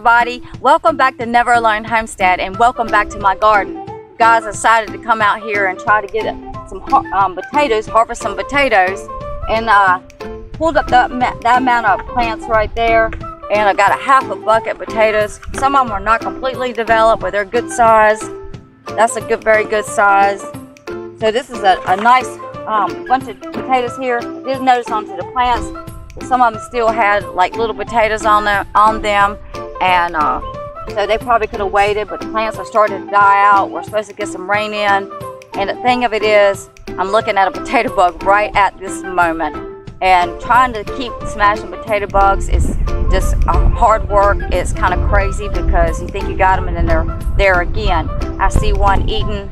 Everybody. Welcome back to Never Alone Homestead and welcome back to my garden. Guys decided to come out here and try to get some um, potatoes, harvest some potatoes, and uh, pulled up that, that amount of plants right there. And I got a half a bucket potatoes. Some of them are not completely developed, but they're good size. That's a good, very good size. So this is a, a nice um, bunch of potatoes here. Did notice onto the plants some of them still had like little potatoes on them, on them and uh, so they probably could have waited, but the plants are starting to die out. We're supposed to get some rain in. And the thing of it is, I'm looking at a potato bug right at this moment. And trying to keep smashing potato bugs is just hard work. It's kind of crazy because you think you got them and then they're there again. I see one eating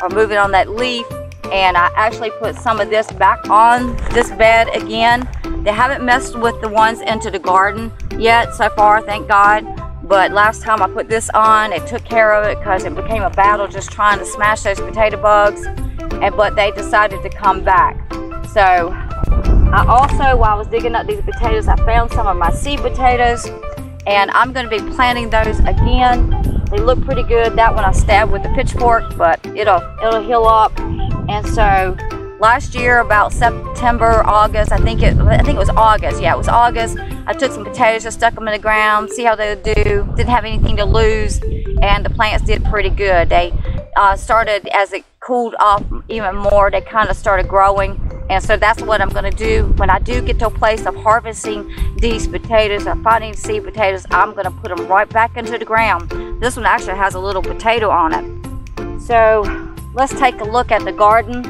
or moving on that leaf and I actually put some of this back on this bed again they haven't messed with the ones into the garden yet so far, thank God. But last time I put this on, it took care of it because it became a battle just trying to smash those potato bugs. And But they decided to come back. So I also, while I was digging up these potatoes, I found some of my seed potatoes. And I'm going to be planting those again. They look pretty good. That one I stabbed with a pitchfork, but it'll, it'll heal up. And so last year about September, August, I think it I think it was August. Yeah, it was August. I took some potatoes, just stuck them in the ground, see how they would do. Didn't have anything to lose, and the plants did pretty good. They uh, started as it cooled off even more. They kind of started growing. And so that's what I'm going to do. When I do get to a place of harvesting these potatoes or finding seed potatoes, I'm going to put them right back into the ground. This one actually has a little potato on it. So let's take a look at the garden.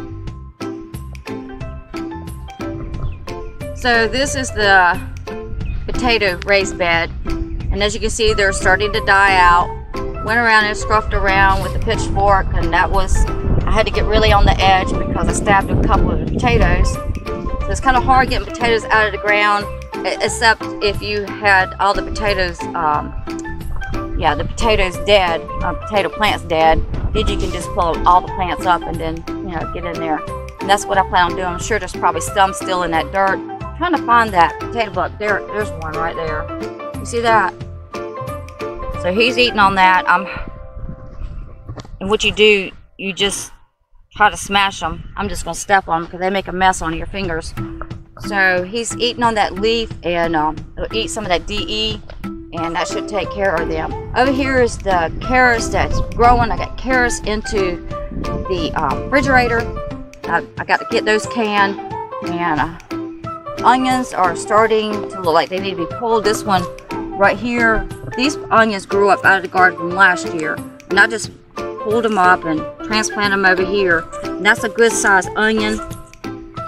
So this is the potato raised bed. And as you can see, they're starting to die out. Went around and scruffed around with the pitchfork and that was, I had to get really on the edge because I stabbed a couple of the potatoes. So it's kind of hard getting potatoes out of the ground, except if you had all the potatoes, um, yeah, the potato's dead, uh, potato plants dead. You can just pull all the plants up and then, you know, get in there. And that's what I plan on doing. I'm sure there's probably some still in that dirt trying to find that potato bug. There, there's one right there. You see that? So he's eating on that. I'm, and what you do, you just try to smash them. I'm just gonna step on them because they make a mess on your fingers. So he's eating on that leaf and um, eat some of that DE and that should take care of them. Over here is the carrots that's growing. I got carrots into the uh, refrigerator. I, I, got to get those canned and uh, onions are starting to look like they need to be pulled. This one right here, these onions grew up out of the garden last year. And I just pulled them up and transplanted them over here. And that's a good sized onion.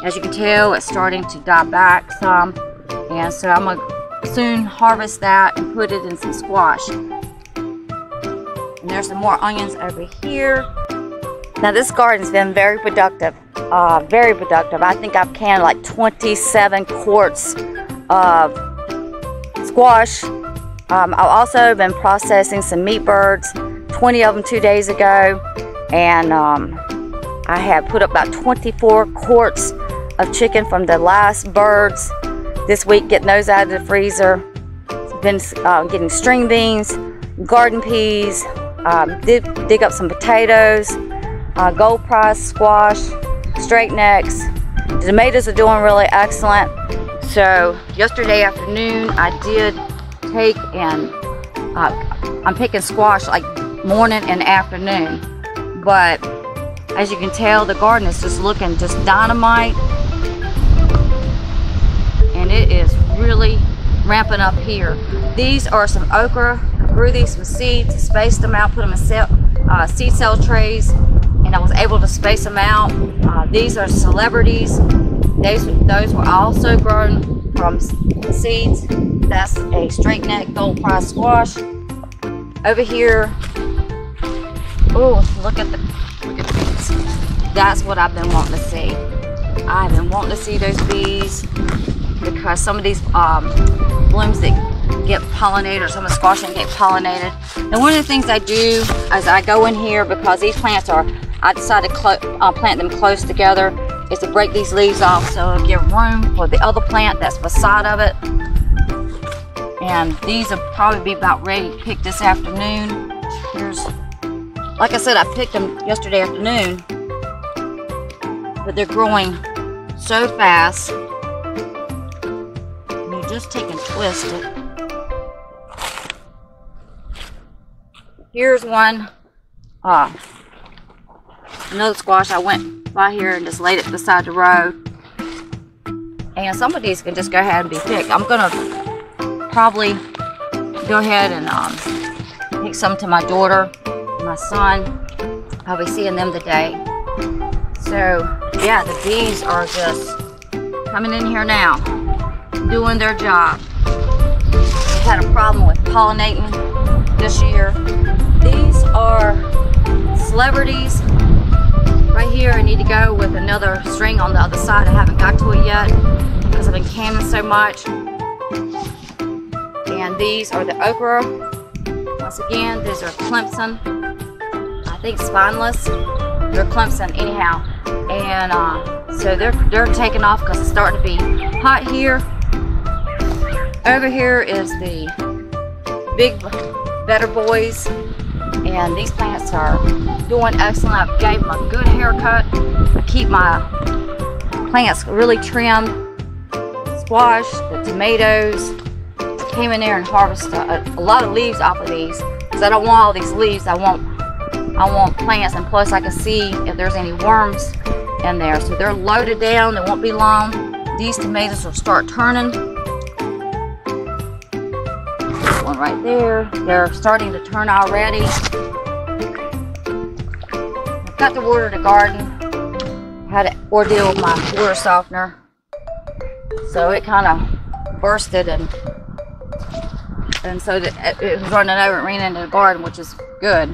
As you can tell, it's starting to die back some. And so I'm gonna soon harvest that and put it in some squash. And there's some more onions over here. Now this garden's been very productive uh, very productive. I think I've canned like 27 quarts of squash. Um, I've also been processing some meat birds, 20 of them two days ago, and um, I have put up about 24 quarts of chicken from the last birds this week, getting those out of the freezer. Been uh, getting string beans, garden peas, um, did dig up some potatoes, uh, gold prize squash, straight necks. The tomatoes are doing really excellent. So yesterday afternoon I did take and uh, I'm picking squash like morning and afternoon. But as you can tell the garden is just looking just dynamite. It is really ramping up here. These are some okra. I grew these from seeds, spaced them out, put them in cell, uh, seed cell trays and I was able to space them out. Uh, these are celebrities. Those, those were also grown from seeds. That's a straight neck gold prize squash. Over here, oh, look at the look at these. That's what I've been wanting to see. I've been wanting to see those bees because some of these um, blooms that get pollinated or some of the squash that get pollinated. And one of the things I do as I go in here because these plants are I decided to uh, plant them close together is to break these leaves off so it'll give room for the other plant that's beside of it. And these will probably be about ready to pick this afternoon. Here's, like I said, I picked them yesterday afternoon. But they're growing so fast. Just take and twist it. Here's one. Uh, another squash. I went by here and just laid it beside the road. And some of these can just go ahead and be picked. I'm gonna probably go ahead and um, take some to my daughter, my son. I'll be seeing them today. So yeah, the bees are just coming in here now, doing their job. We've had a problem with pollinating this year. These are celebrities right here. I need to go with another string on the other side. I haven't got to it yet because I've been canning so much. And these are the okra. Once again, these are Clemson. I think spineless. They're Clemson anyhow. And uh, so they're, they're taking off because it's starting to be hot here. Over here is the big better boys. And these plants are doing excellent. I gave them a good haircut. I keep my plants really trimmed. Squash, the tomatoes, came in there and harvested a, a lot of leaves off of these because I don't want all these leaves. I want I want plants and plus I can see if there's any worms in there. So they're loaded down. They won't be long. These tomatoes will start turning. Right there. They're starting to turn already. I've got to water the garden. Had an ordeal with my water softener. So it kind of bursted and and so it was running over and ran into the garden, which is good.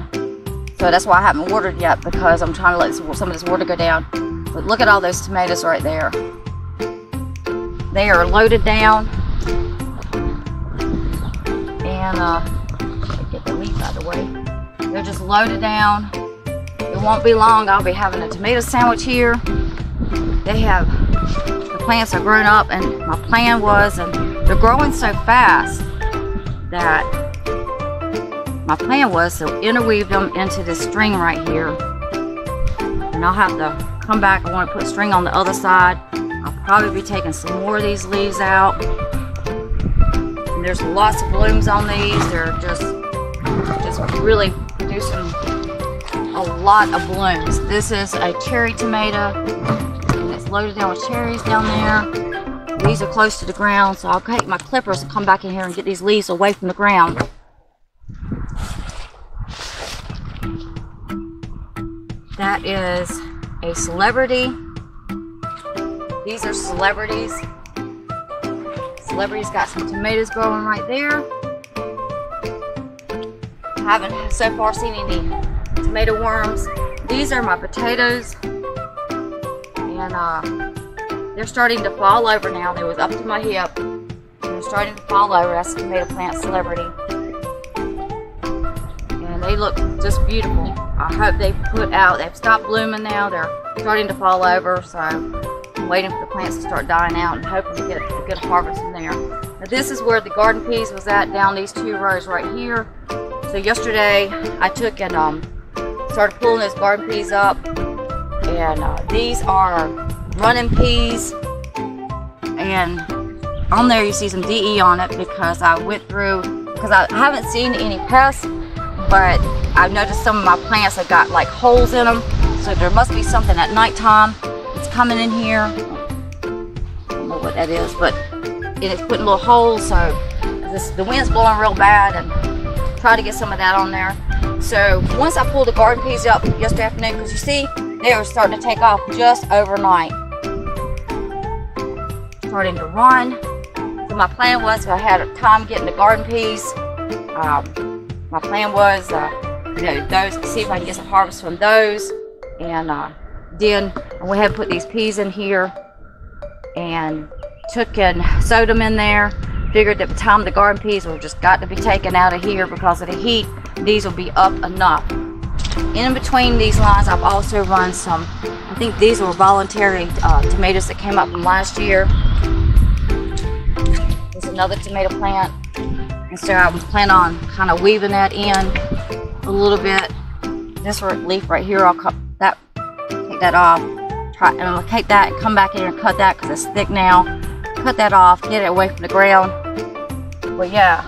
So that's why I haven't watered yet because I'm trying to let some of this water go down. But look at all those tomatoes right there. They are loaded down. And uh, get the out of the way. They're just loaded down. It won't be long. I'll be having a tomato sandwich here. They have, the plants are grown up and my plan was, and they're growing so fast that my plan was to interweave them into this string right here. And I'll have to come back. I want to put string on the other side. I'll probably be taking some more of these leaves out. And there's lots of blooms on these. They're just, just really producing a lot of blooms. This is a cherry tomato. It's loaded down with cherries down there. These are close to the ground, so I'll take my clippers and come back in here and get these leaves away from the ground. That is a celebrity. These are celebrities. Celebrity's got some tomatoes growing right there. I haven't so far seen any tomato worms. These are my potatoes. And uh, they're starting to fall over now. They was up to my hip. They're starting to fall over. That's tomato plant celebrity. And they look just beautiful. I hope they put out, they've stopped blooming now. They're starting to fall over. So waiting for the plants to start dying out and hoping to get a good harvest in there. Now this is where the garden peas was at down these two rows right here. So yesterday I took and um, started pulling those garden peas up. And uh, these are running peas and on there you see some DE on it because I went through because I haven't seen any pests but I've noticed some of my plants have got like holes in them so there must be something at nighttime coming in here I don't know what that is but it's putting little holes so this, the wind's blowing real bad and try to get some of that on there so once I pulled the garden peas up yesterday afternoon because you see they were starting to take off just overnight starting to run. So my plan was I had time getting the garden peas. Um, my plan was, uh, you know, those see if I can get some harvest from those. And uh, then I ahead and put these peas in here and took and sowed them in there. Figured that by the time the garden peas were just got to be taken out of here because of the heat, these will be up enough. In between these lines, I've also run some, I think these were voluntary uh, tomatoes that came up from last year There's another tomato plant. And so I'm planning on kind of weaving that in a little bit. This leaf right here, I'll cut that, take that off. And I'll take that come back in and cut that because it's thick now. Cut that off, get it away from the ground. But yeah,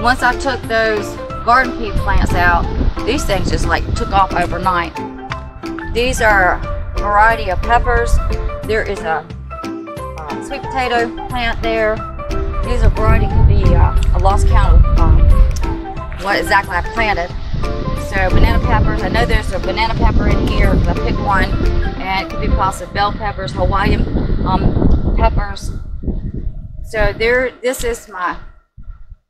once I took those garden pea plants out, these things just like took off overnight. These are a variety of peppers. There is a uh, sweet potato plant there. These are variety could be uh, a lost count of um, what exactly I planted. So banana peppers, I know there's a banana pepper in here I picked one and it could be possibly bell peppers, Hawaiian um, peppers. So there, this is my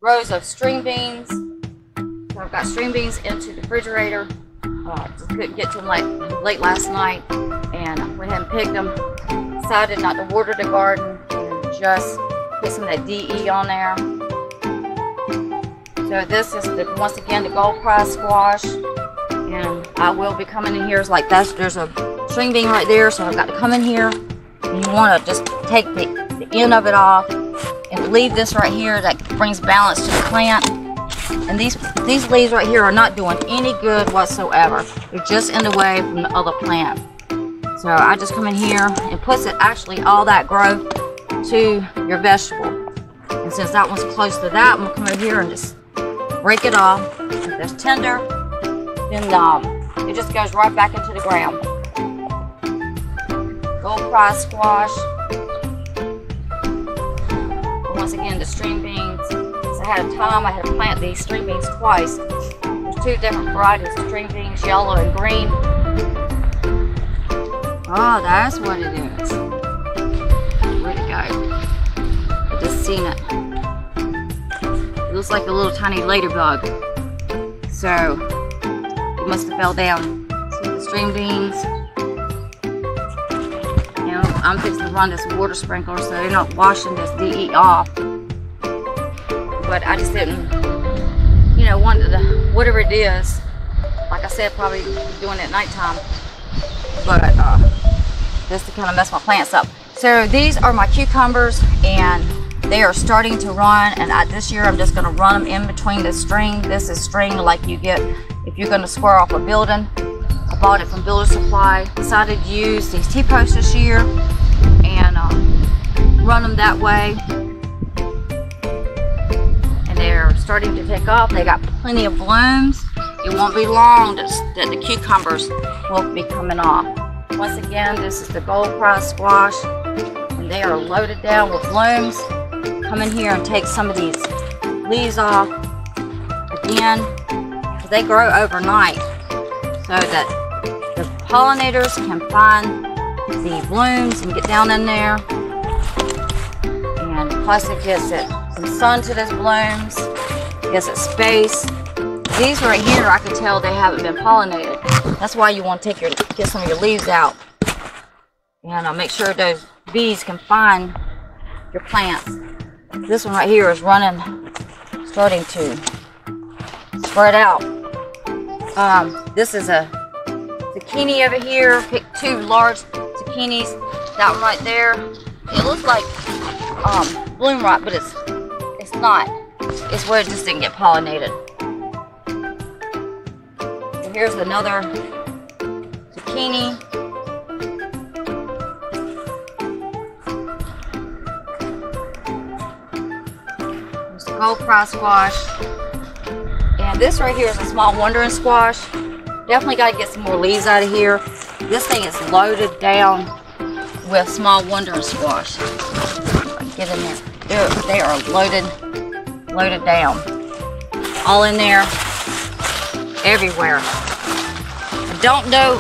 rows of string beans. So I've got string beans into the refrigerator. Uh, just couldn't get to them late, late last night and I went ahead and picked them. Decided not to water the garden and just put some of that DE on there. So this is the, once again the gold prize squash. And I will be coming in here. It's like that's there's a string bean right there so I've got to come in here. And you want to just take the, the end of it off and leave this right here that brings balance to the plant. And these these leaves right here are not doing any good whatsoever. They're just in the way from the other plant. So I just come in here and puts it actually all that growth to your vegetable. And since that one's close to that I'm gonna come over here and just break it off. There's tender, then um, it just goes right back into the ground. Gold prize squash. Once again, the string beans. So I had a time I had to plant these string beans twice. There's two different varieties of string beans, yellow and green. Oh, that's what it is. Where'd it go? I just seen it looks like a little tiny ladybug. So, it must have fell down. See the string beans. You know, I'm fixing to run this water sprinkler so they're not washing this DE off. But I just didn't, you know, want the, whatever it is, like I said, probably doing it at nighttime. But, uh, just to kind of mess my plants up. So these are my cucumbers and they are starting to run and I, this year I'm just going to run them in between the string. This is string like you get if you're going to square off a building. I bought it from Builder Supply. Decided to use these T-posts this year and uh, run them that way. And they're starting to pick off. They got plenty of blooms. It won't be long that, the cucumbers will be coming off. Once again, this is the gold prize squash and they are loaded down with blooms come in here and take some of these leaves off again they grow overnight so that the pollinators can find the blooms and get down in there. And plus it gives it some sun to those blooms gives it space. These right here I can tell they haven't been pollinated. That's why you want to take your get some of your leaves out. And I'll make sure those bees can find your plants this one right here is running, starting to spread out. Um, this is a zucchini over here. Picked two large zucchinis. That one right there. It looks like um, bloom rot, but it's it's not. It's where it just didn't get pollinated. And here's another zucchini. Prize squash. And this right here is a small wandering squash. Definitely got to get some more leaves out of here. This thing is loaded down with small wandering squash. Get in there. They're, they are loaded, loaded down. All in there, everywhere. I don't know,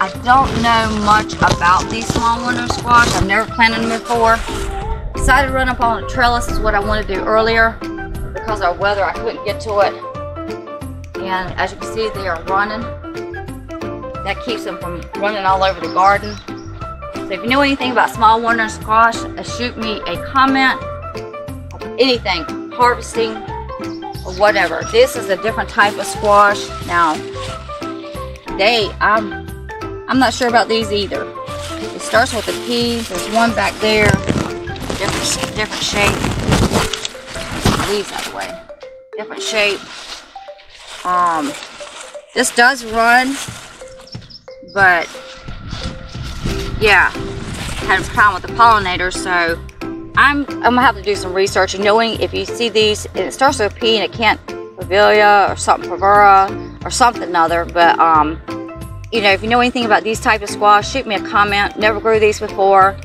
I don't know much about these small wandering squash. I've never planted them before decided to run up on a trellis is what I wanted to do earlier because of weather. I couldn't get to it. And as you can see they are running. That keeps them from running all over the garden. So if you know anything about small wandering squash uh, shoot me a comment anything harvesting or whatever. This is a different type of squash. Now they I'm I'm not sure about these either. It starts with the peas there's one back there different, different shape. leaves the way. Different shape. Um, this does run, but yeah, had a problem with the pollinators, so I'm, I'm gonna have to do some research and knowing if you see these, it starts with a P and it can't Pavilia or something Pavura or something other, but um, you know, if you know anything about these type of squash, shoot me a comment. Never grew these before,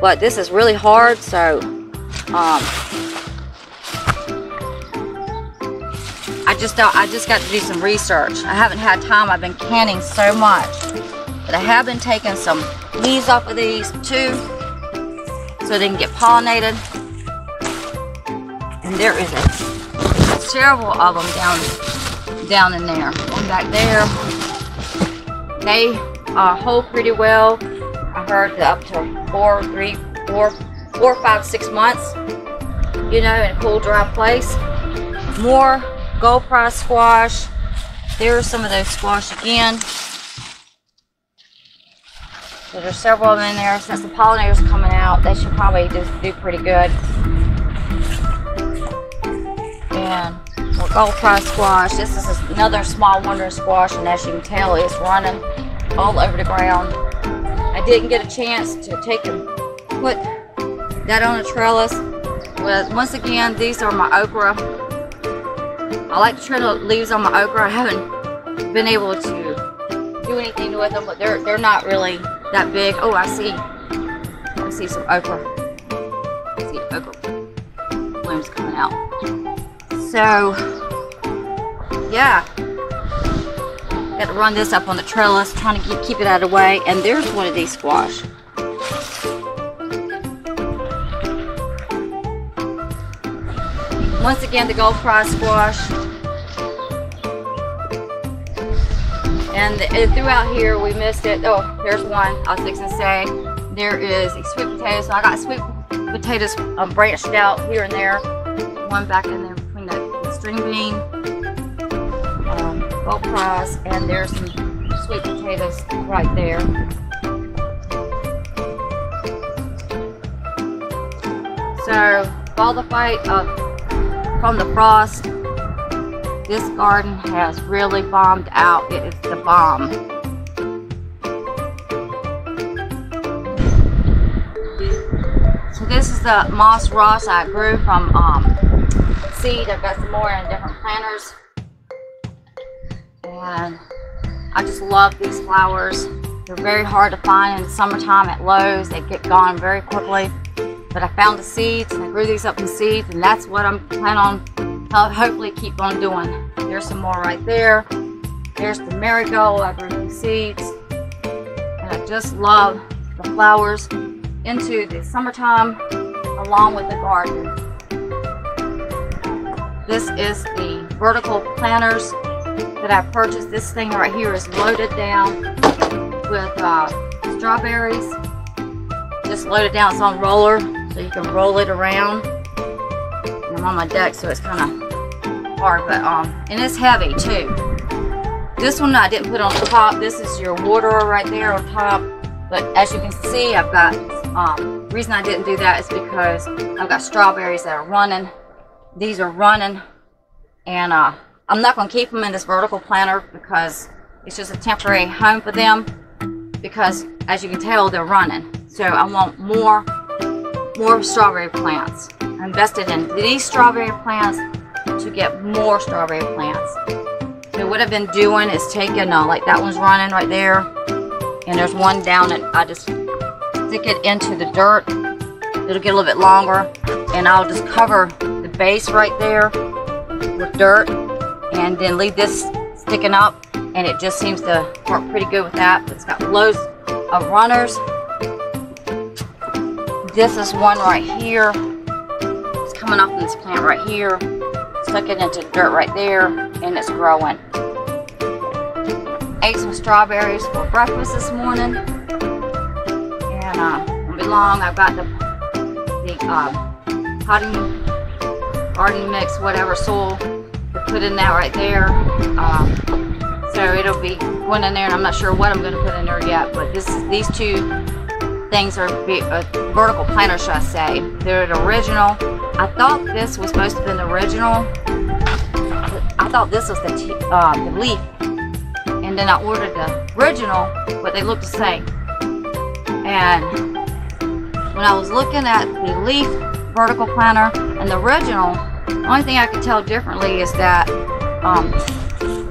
but this is really hard, so um, I just don't, I just got to do some research. I haven't had time. I've been canning so much, but I have been taking some leaves off of these too so they can get pollinated. And there is a several of them down down in there. One back there. They uh, hold pretty well. I heard up to four, three, four, four, five, six months. You know, in a cool, dry place. More gold prize squash. There are some of those squash again. So there's several of them in there. Since the pollinators coming out, they should probably just do pretty good. And more gold prize squash. This is another small wonder squash, and as you can tell, it's running all over the ground. I didn't get a chance to take and put that on a trellis. But once again, these are my okra. I like to trim the leaves on my okra. I haven't been able to do anything with them, but they're they're not really that big. Oh, I see. I see some okra. I see okra blooms coming out. So, yeah. Got to run this up on the trellis, trying to keep, keep it out of the way. And there's one of these squash. Once again, the gold prize squash. And throughout here, we missed it. Oh, there's one I was fixing to say. There is a sweet potato. So I got sweet potatoes um, branched out here and there. One back in there between the string bean, gold and there's some sweet potatoes right there. So, all the fight uh, from the frost this garden has really bombed out. It is the bomb. So this is the moss rose I grew from um, seed. I've got some more in different planters. And I just love these flowers. They're very hard to find in the summertime at Lowe's. They get gone very quickly. But I found the seeds and I grew these up in seeds and that's what I'm planning on hopefully keep on doing. There's some more right there. There's the marigold. I grew these seeds. And I just love the flowers into the summertime along with the garden. This is the vertical planters that I purchased. This thing right here is loaded down with uh, strawberries. Just loaded down. It's on roller, so you can roll it around. I'm on my deck, so it's kind of hard, but um, and it's heavy too. This one I didn't put on top. This is your waterer right there on top. But as you can see, I've got, um, reason I didn't do that is because I've got strawberries that are running. These are running. And uh, I'm not going to keep them in this vertical planter because it's just a temporary home for them. Because as you can tell, they're running. So I want more, more strawberry plants. I invested in these strawberry plants to get more strawberry plants. So what I've been doing is taking, uh, like that one's running right there, and there's one down and I just stick it into the dirt. It'll get a little bit longer, and I'll just cover the base right there with dirt, and then leave this sticking up, and it just seems to work pretty good with that. It's got loads of runners. This is one right here It's coming off this plant right here. Stuck it into dirt right there and it's growing. Ate some strawberries for breakfast this morning. And uh, won't be long. I've got the, the uh, potting garden mix, whatever soil put in that right there. Uh, so it'll be going in there and I'm not sure what I'm going to put in there yet. But this these two things are uh, vertical planters, should I say. They're the original I thought this was supposed to be the original. I thought this was the, uh, the leaf. And then I ordered the original, but they look the same. And when I was looking at the leaf vertical planter and the original, only thing I could tell differently is that um,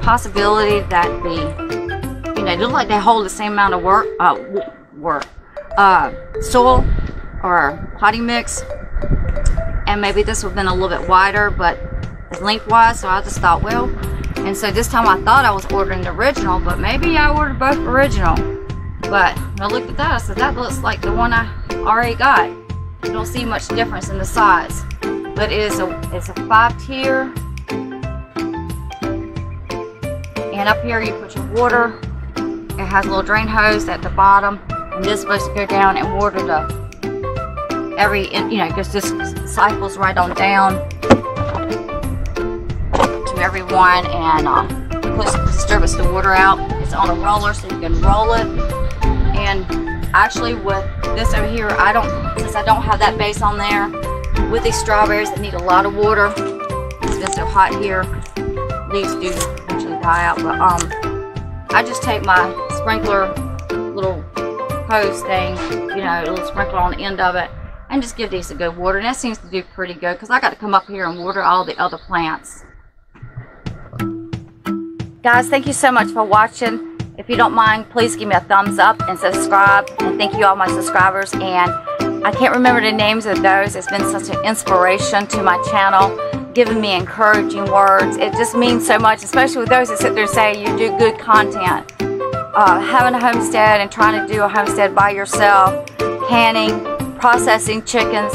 possibility that the, you know, look like they hold the same amount of work, uh, work, uh, soil or potting mix. And maybe this would have been a little bit wider, but lengthwise, so I just thought, well, and so this time I thought I was ordering the original, but maybe I ordered both original. But I looked at that, I said, that looks like the one I already got. You don't see much difference in the size. But it is a, it's a five tier. And up here you put your water. It has a little drain hose at the bottom. And this is supposed to go down and water the every, you know, because this cycles right on down to everyone and uh, push distributes the water out. It's on a roller so you can roll it. And actually with this over here, I don't, since I don't have that base on there, with these strawberries that need a lot of water, it's been so hot here, leaves do eventually die out. But um, I just take my sprinkler little hose thing, you know, a little sprinkler on the end of it, and just give these a good water. And that seems to do pretty good because I got to come up here and water all the other plants. Guys, thank you so much for watching. If you don't mind, please give me a thumbs up and subscribe. And thank you all my subscribers. And I can't remember the names of those. It's been such an inspiration to my channel, giving me encouraging words. It just means so much, especially with those that sit there and say you do good content. Uh, having a homestead and trying to do a homestead by yourself, canning, processing chickens,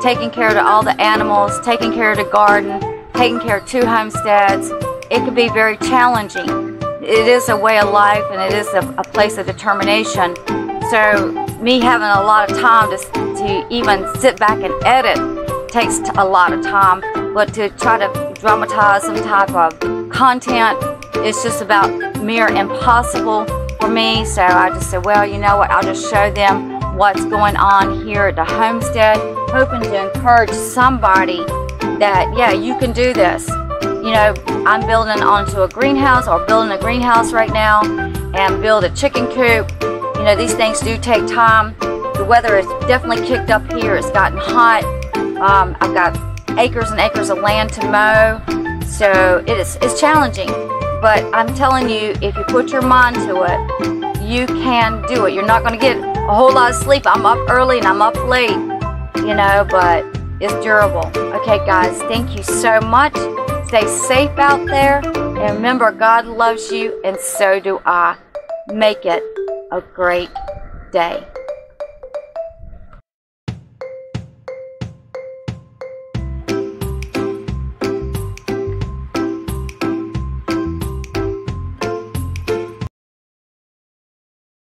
taking care of all the animals, taking care of the garden, taking care of two homesteads, it can be very challenging. It is a way of life and it is a, a place of determination. So me having a lot of time to, to even sit back and edit takes a lot of time. But to try to dramatize some type of content, it's just about mere impossible for me. So I just said, well, you know what, I'll just show them what's going on here at the homestead, hoping to encourage somebody that, yeah, you can do this you know, I'm building onto a greenhouse or building a greenhouse right now and build a chicken coop. You know, these things do take time. The weather has definitely kicked up here. It's gotten hot. Um, I've got acres and acres of land to mow. So it is, it's challenging. But I'm telling you, if you put your mind to it, you can do it. You're not going to get a whole lot of sleep. I'm up early and I'm up late, you know, but it's durable. Okay, guys, thank you so much. Stay safe out there. And remember, God loves you, and so do I. Make it a great day.